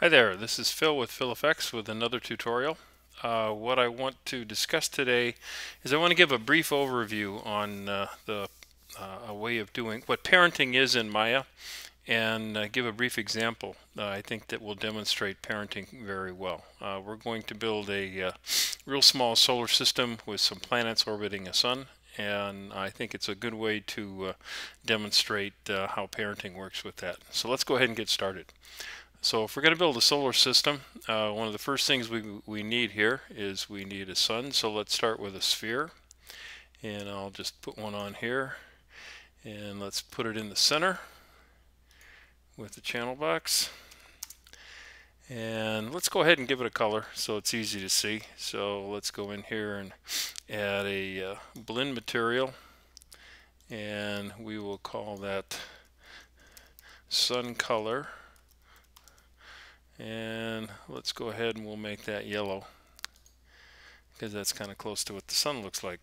Hi there, this is Phil with PhilFX with another tutorial. Uh, what I want to discuss today is I want to give a brief overview on uh, the uh, way of doing what parenting is in Maya and uh, give a brief example uh, I think that will demonstrate parenting very well. Uh, we're going to build a real small solar system with some planets orbiting a sun and I think it's a good way to demonstrate how parenting works with that. So let's go ahead and get started. So if we're going to build a solar system, uh, one of the first things we, we need here is we need a sun. So let's start with a sphere. And I'll just put one on here. And let's put it in the center with the channel box. And let's go ahead and give it a color so it's easy to see. So let's go in here and add a uh, Blinn material. And we will call that sun color and let's go ahead and we'll make that yellow because that's kind of close to what the sun looks like.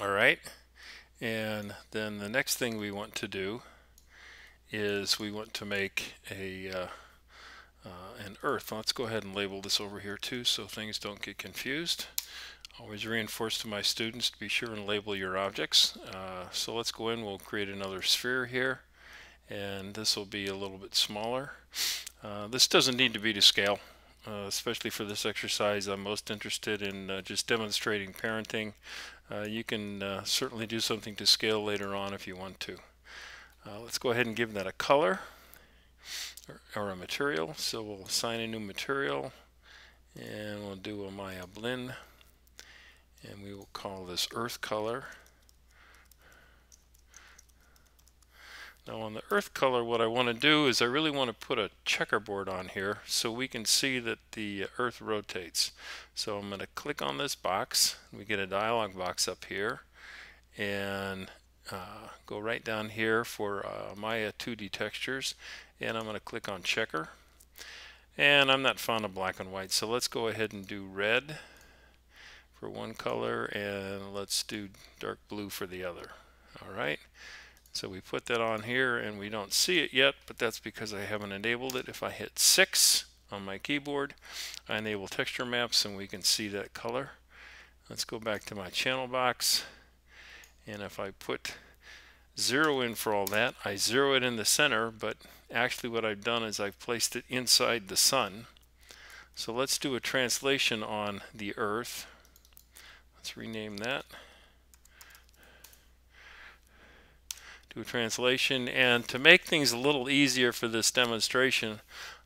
Alright and then the next thing we want to do is we want to make a uh, uh, an earth. Let's go ahead and label this over here too so things don't get confused. Always reinforce to my students to be sure and label your objects. Uh, so let's go in we'll create another sphere here and this will be a little bit smaller uh, this doesn't need to be to scale, uh, especially for this exercise. I'm most interested in uh, just demonstrating parenting. Uh, you can uh, certainly do something to scale later on if you want to. let's go ahead and give that a color or, or, a material. So we'll assign a new material and we'll do a Maya Blinn and we will call this earth color. Now on the earth color what I want to do is I really want to put a checkerboard on here so we can see that the earth rotates. So I'm going to click on this box. We get a dialog box up here and uh, go right down here for uh, Maya 2D textures and I'm going to click on checker and I'm not fond of black and white so let's go ahead and do red for one color and let's do dark blue for the other alright so we put that on here and we don't see it yet, but that's because I haven't enabled it. If I hit 6 on my keyboard, I enable texture maps and we can see that color. Let's go back to my channel box. And if I put 0 in for all that, I zero it in the center, but actually what I've done is I've placed it inside the sun. So let's do a translation on the Earth. Let's rename that. Do a translation. And to make things a little easier for this demonstration,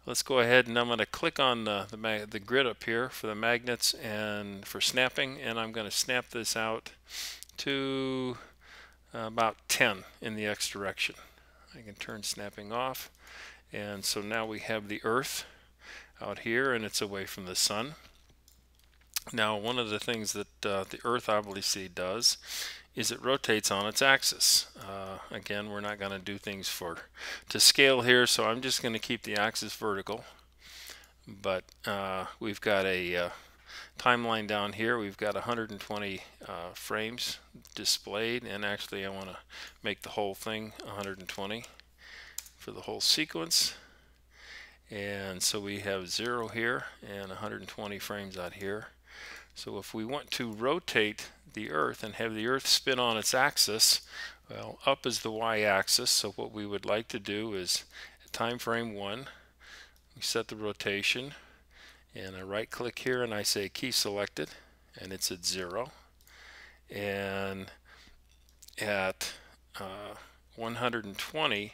let's go ahead and I'm going to click on the, the, the, grid up here for the magnets and for snapping. And I'm going to snap this out to about 10 in the X direction. I can turn snapping off. And so now we have the Earth out here and it's away from the Sun. Now one of the things that uh, the Earth obviously does is it rotates on its axis. Uh, again, we're not going to do things for to scale here, so I'm just going to keep the axis vertical. But uh, we've got a uh, timeline down here. We've got 120 uh, frames displayed, and actually I want to make the whole thing 120 for the whole sequence. And so we have zero here and 120 frames out here. So if we want to rotate the Earth and have the Earth spin on its axis, well, up is the y-axis, so what we would like to do is time frame 1, we set the rotation, and I right click here and I say key selected, and it's at 0. And at uh, 120,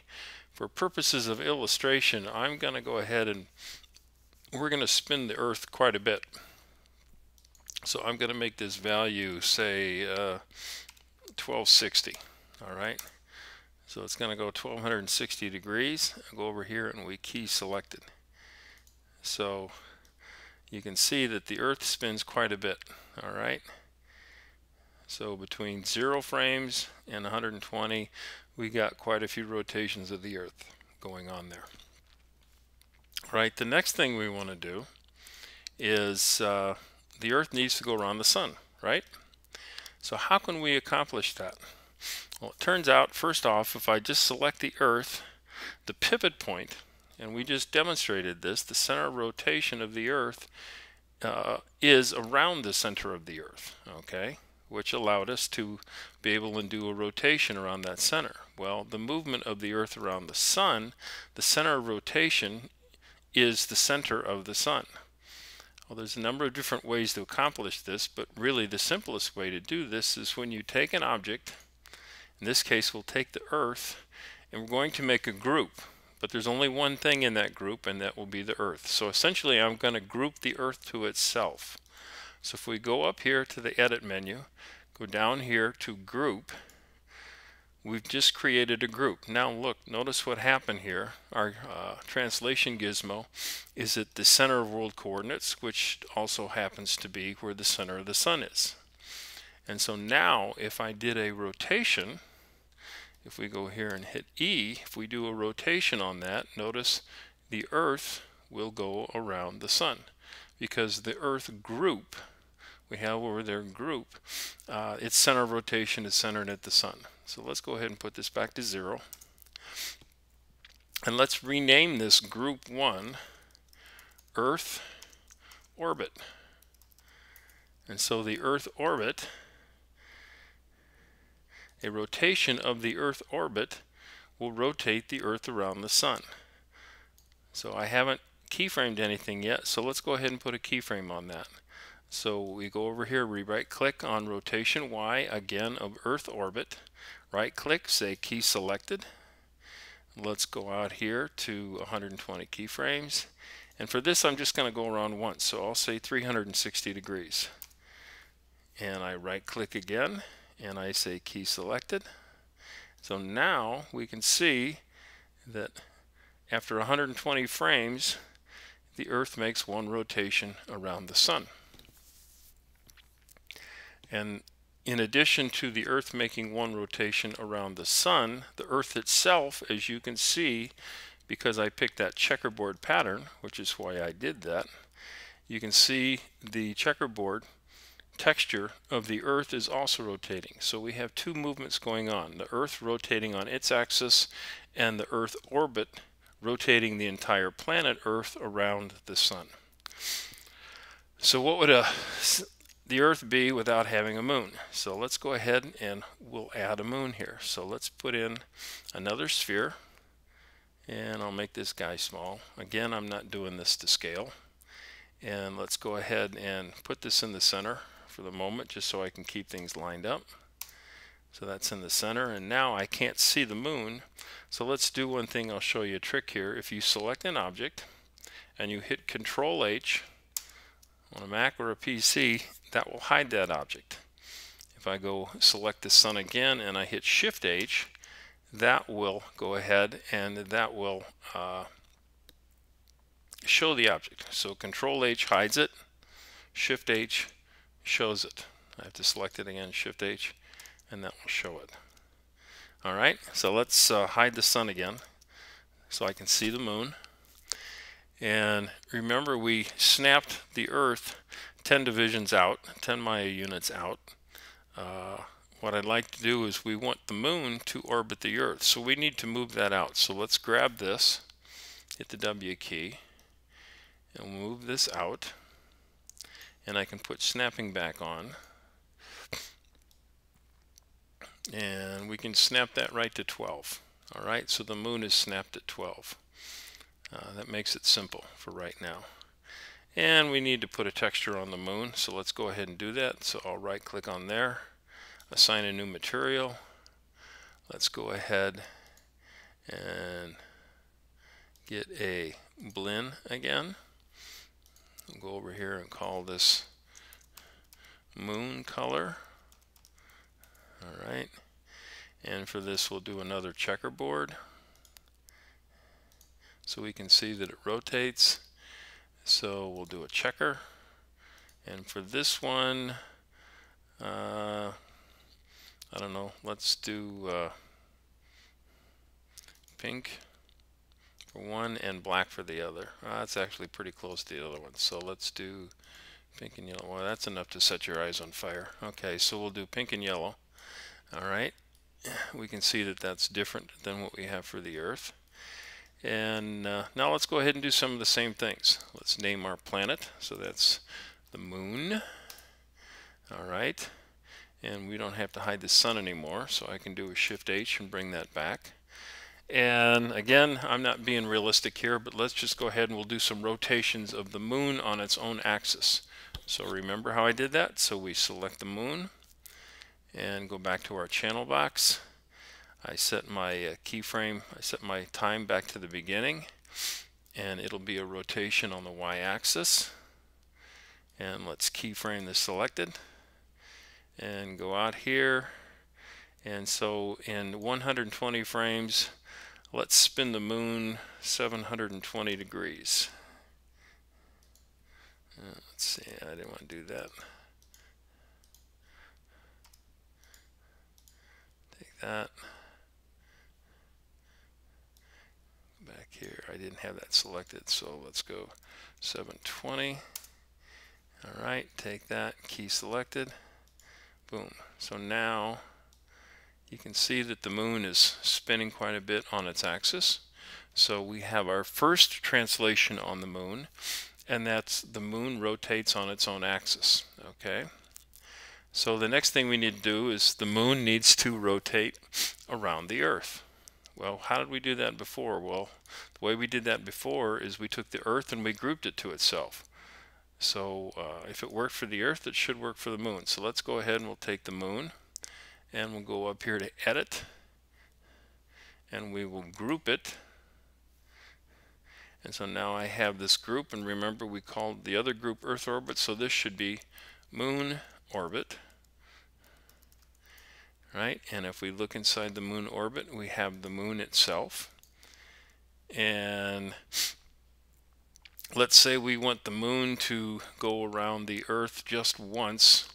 for purposes of illustration, I'm going to go ahead and we're going to spin the Earth quite a bit. So I'm going to make this value say uh, 1260. All right. So it's going to go 1260 degrees. I'll go over here and we key selected. So you can see that the Earth spins quite a bit. All right. So between zero frames and 120, we got quite a few rotations of the Earth going on there. All right. The next thing we want to do is uh, the Earth needs to go around the Sun, right? So how can we accomplish that? Well, it turns out, first off, if I just select the Earth, the pivot point, and we just demonstrated this, the center of rotation of the Earth uh, is around the center of the Earth, okay, which allowed us to be able to do a rotation around that center. Well, the movement of the Earth around the Sun, the center of rotation is the center of the Sun. Well, there's a number of different ways to accomplish this, but really the simplest way to do this is when you take an object, in this case we'll take the Earth, and we're going to make a group. But there's only one thing in that group, and that will be the Earth. So essentially I'm going to group the Earth to itself. So if we go up here to the Edit menu, go down here to Group, we've just created a group. Now look, notice what happened here. Our uh, translation gizmo is at the center of world coordinates, which also happens to be where the center of the sun is. And so now if I did a rotation, if we go here and hit E, if we do a rotation on that, notice the Earth will go around the sun because the Earth group we have over there group, uh, its center of rotation is centered at the sun. So let's go ahead and put this back to zero. And let's rename this group 1 Earth orbit. And so the Earth orbit, a rotation of the Earth orbit will rotate the Earth around the Sun. So I haven't keyframed anything yet, so let's go ahead and put a keyframe on that. So we go over here, we right click on rotation Y again of Earth orbit right click, say key selected. Let's go out here to 120 keyframes. And for this, I'm just going to go around once. So I'll say 360 degrees. And I right click again and I say key selected. So now we can see that after 120 frames, the Earth makes one rotation around the Sun. And in addition to the Earth making one rotation around the Sun, the Earth itself, as you can see, because I picked that checkerboard pattern, which is why I did that, you can see the checkerboard texture of the Earth is also rotating. So we have two movements going on, the Earth rotating on its axis and the Earth orbit rotating the entire planet Earth around the Sun. So what would a the Earth be without having a moon. So let's go ahead and we'll add a moon here. So let's put in another sphere and I'll make this guy small. Again, I'm not doing this to scale. And let's go ahead and put this in the center for the moment just so I can keep things lined up. So that's in the center and now I can't see the moon. So let's do one thing. I'll show you a trick here. If you select an object and you hit Control H on a Mac or a PC, that will hide that object. If I go select the sun again and I hit Shift H, that will go ahead and that will uh, show the object. So Control H hides it, Shift H shows it. I have to select it again, Shift H, and that will show it. Alright, so let's uh, hide the sun again so I can see the moon. And remember we snapped the Earth 10 divisions out, 10 Maya units out. Uh, what I'd like to do is we want the moon to orbit the Earth. So we need to move that out. So let's grab this, hit the W key, and move this out. And I can put snapping back on. And we can snap that right to 12. All right, so the moon is snapped at 12. Uh, that makes it simple for right now. And we need to put a texture on the moon, so let's go ahead and do that. So I'll right click on there, assign a new material. Let's go ahead and get a Blinn again. I'll go over here and call this moon color. All right. And for this, we'll do another checkerboard so we can see that it rotates. So we'll do a checker. And for this one, uh, I don't know, let's do uh, pink for one and black for the other. Uh, that's actually pretty close to the other one. So let's do pink and yellow. Well, that's enough to set your eyes on fire. Okay, so we'll do pink and yellow. All right, we can see that that's different than what we have for the Earth. And uh, now let's go ahead and do some of the same things. Let's name our planet. So that's the moon. All right. And we don't have to hide the sun anymore. So I can do a shift H and bring that back. And again, I'm not being realistic here, but let's just go ahead and we'll do some rotations of the moon on its own axis. So remember how I did that? So we select the moon and go back to our channel box. I set my uh, keyframe, I set my time back to the beginning and it'll be a rotation on the y-axis. And let's keyframe this selected and go out here. And so in 120 frames let's spin the moon 720 degrees. Uh, let's see I didn't want to do that. Take that here. I didn't have that selected, so let's go 720. All right, take that, key selected, boom. So now you can see that the moon is spinning quite a bit on its axis. So we have our first translation on the moon, and that's the moon rotates on its own axis, okay? So the next thing we need to do is the moon needs to rotate around the earth. Well, how did we do that before? Well, the way we did that before is we took the Earth and we grouped it to itself. So uh, if it worked for the Earth, it should work for the Moon. So let's go ahead and we'll take the Moon and we'll go up here to Edit and we will group it. And so now I have this group and remember we called the other group Earth orbit so this should be Moon orbit right? And if we look inside the moon orbit, we have the moon itself. And let's say we want the moon to go around the earth just once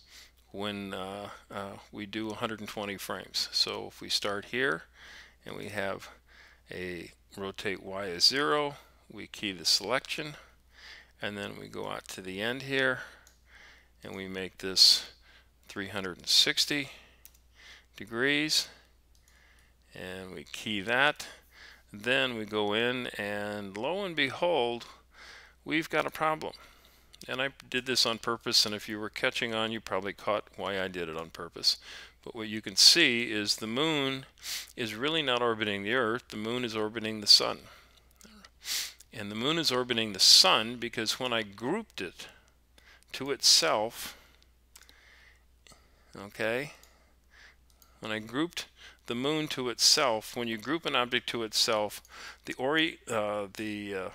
when uh, uh, we do 120 frames. So if we start here and we have a rotate y is 0, we key the selection and then we go out to the end here and we make this 360 degrees and we key that. Then we go in and lo and behold we've got a problem. And I did this on purpose and if you were catching on you probably caught why I did it on purpose. But what you can see is the moon is really not orbiting the earth. The moon is orbiting the sun. And the moon is orbiting the sun because when I grouped it to itself okay when I grouped the moon to itself, when you group an object to itself, the ori uh, the uh,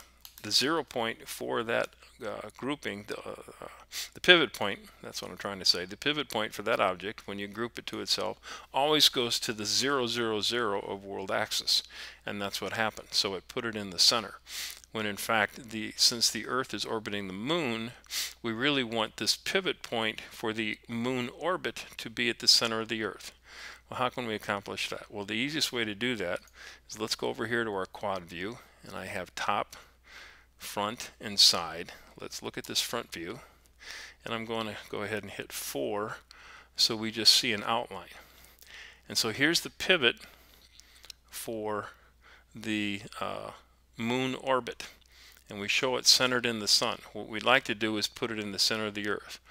the zero point for that uh, grouping, the, uh, the pivot point, that's what I'm trying to say, the pivot point for that object, when you group it to itself, always goes to the 0, 0, 0 of world axis. And that's what happened. So it put it in the center. When in fact, the since the Earth is orbiting the moon, we really want this pivot point for the moon orbit to be at the center of the Earth. Well, how can we accomplish that? Well, the easiest way to do that is let's go over here to our quad view, and I have top, front, and side. Let's look at this front view, and I'm going to go ahead and hit 4 so we just see an outline. And so here's the pivot for the uh, moon orbit, and we show it centered in the sun. What we'd like to do is put it in the center of the earth.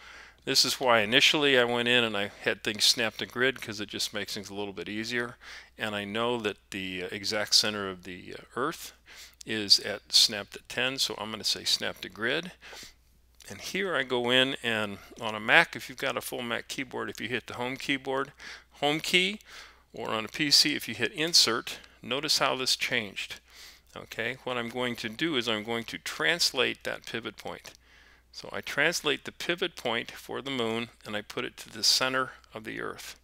This is why initially I went in and I had things snapped to grid because it just makes things a little bit easier. And I know that the uh, exact center of the uh, Earth is at snapped at 10, so I'm going to say snap to grid. And here I go in and on a Mac, if you've got a full Mac keyboard, if you hit the home keyboard, home key, or on a PC, if you hit insert, notice how this changed. Okay, what I'm going to do is I'm going to translate that pivot point. So I translate the pivot point for the moon and I put it to the center of the earth.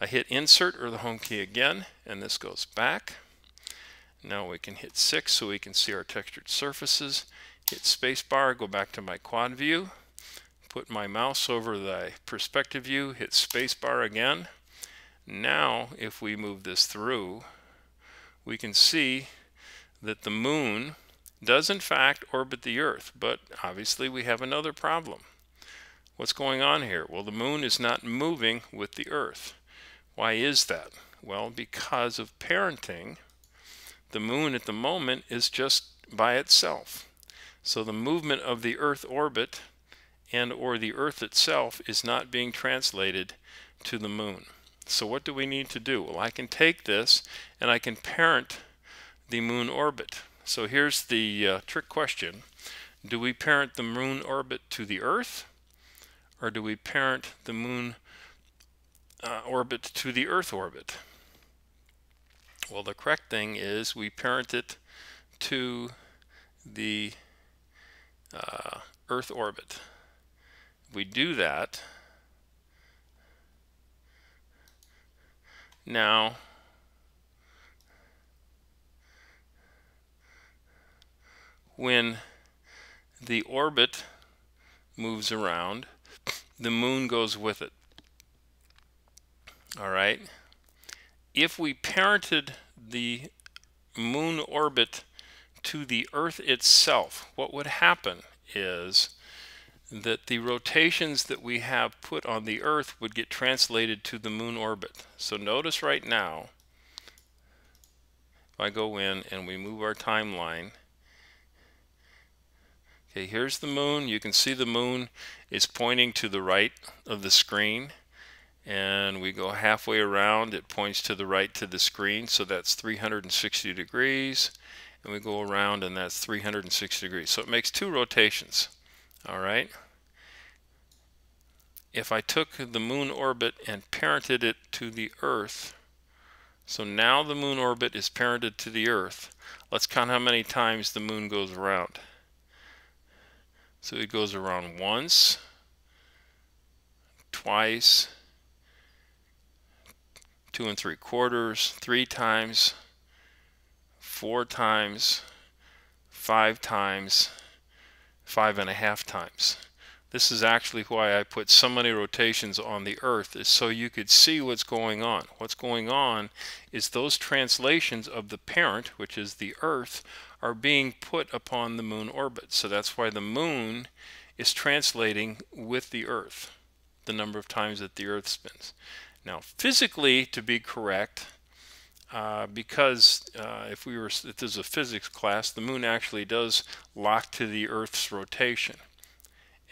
I hit insert or the home key again and this goes back. Now we can hit 6 so we can see our textured surfaces. Hit spacebar, go back to my quad view. Put my mouse over the perspective view, hit spacebar again. Now if we move this through, we can see that the moon does in fact orbit the Earth, but obviously we have another problem. What's going on here? Well, the moon is not moving with the Earth. Why is that? Well, because of parenting, the moon at the moment is just by itself. So the movement of the Earth orbit and or the Earth itself is not being translated to the moon. So what do we need to do? Well, I can take this and I can parent the moon orbit. So here's the uh, trick question. Do we parent the moon orbit to the Earth or do we parent the moon uh, orbit to the Earth orbit? Well, the correct thing is we parent it to the uh, Earth orbit. We do that. Now, when the orbit moves around, the moon goes with it. All right. If we parented the moon orbit to the Earth itself, what would happen is that the rotations that we have put on the Earth would get translated to the moon orbit. So notice right now, if I go in and we move our timeline, okay, here's the moon. You can see the moon is pointing to the right of the screen. And we go halfway around, it points to the right to the screen, so that's 360 degrees and we go around and that's 360 degrees. So it makes two rotations. All right. If I took the moon orbit and parented it to the Earth, so now the moon orbit is parented to the Earth. Let's count how many times the moon goes around. So it goes around once, twice, two and three quarters, three times, four times, five times, five and a half times. This is actually why I put so many rotations on the Earth, is so you could see what's going on. What's going on is those translations of the parent, which is the Earth, are being put upon the moon orbit. So that's why the moon is translating with the Earth, the number of times that the Earth spins. Now, physically, to be correct, uh, because uh, if we were if this is a physics class, the moon actually does lock to the Earth's rotation.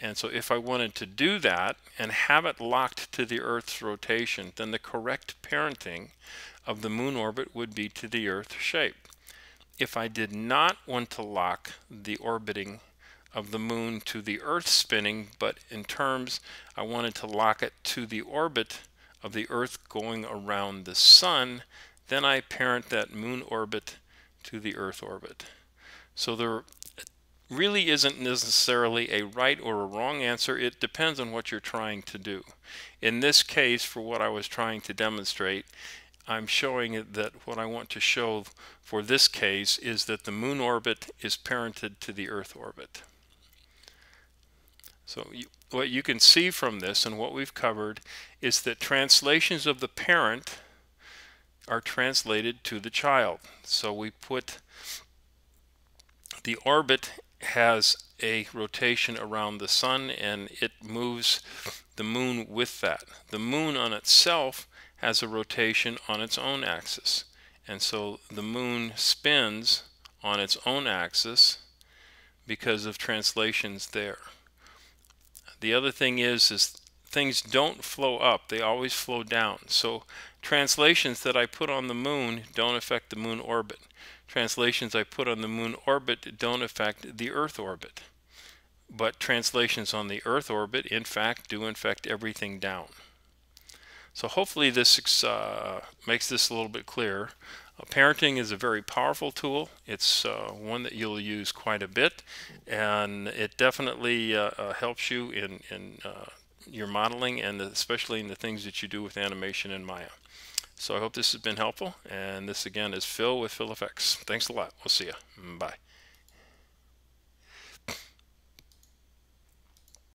And so if I wanted to do that and have it locked to the Earth's rotation, then the correct parenting of the moon orbit would be to the Earth shape. If I did not want to lock the orbiting of the moon to the Earth spinning, but in terms I wanted to lock it to the orbit of the Earth going around the Sun, then I parent that moon orbit to the Earth orbit. So there really isn't necessarily a right or a wrong answer. It depends on what you're trying to do. In this case, for what I was trying to demonstrate, I'm showing that what I want to show for this case is that the moon orbit is parented to the Earth orbit. So you, what you can see from this and what we've covered is that translations of the parent are translated to the child. So we put the orbit has a rotation around the sun and it moves the moon with that. The moon on itself has a rotation on its own axis. And so the moon spins on its own axis because of translations there. The other thing is, is things don't flow up, they always flow down. So translations that I put on the moon don't affect the moon orbit. Translations I put on the moon orbit don't affect the Earth orbit. But translations on the Earth orbit, in fact, do affect everything down. So hopefully this uh, makes this a little bit clearer. Uh, parenting is a very powerful tool. It's uh, one that you'll use quite a bit, and it definitely uh, uh, helps you in, in uh, your modeling and especially in the things that you do with animation in Maya. So I hope this has been helpful. And this again is Phil with PhilFX. Thanks a lot. We'll see you. Bye.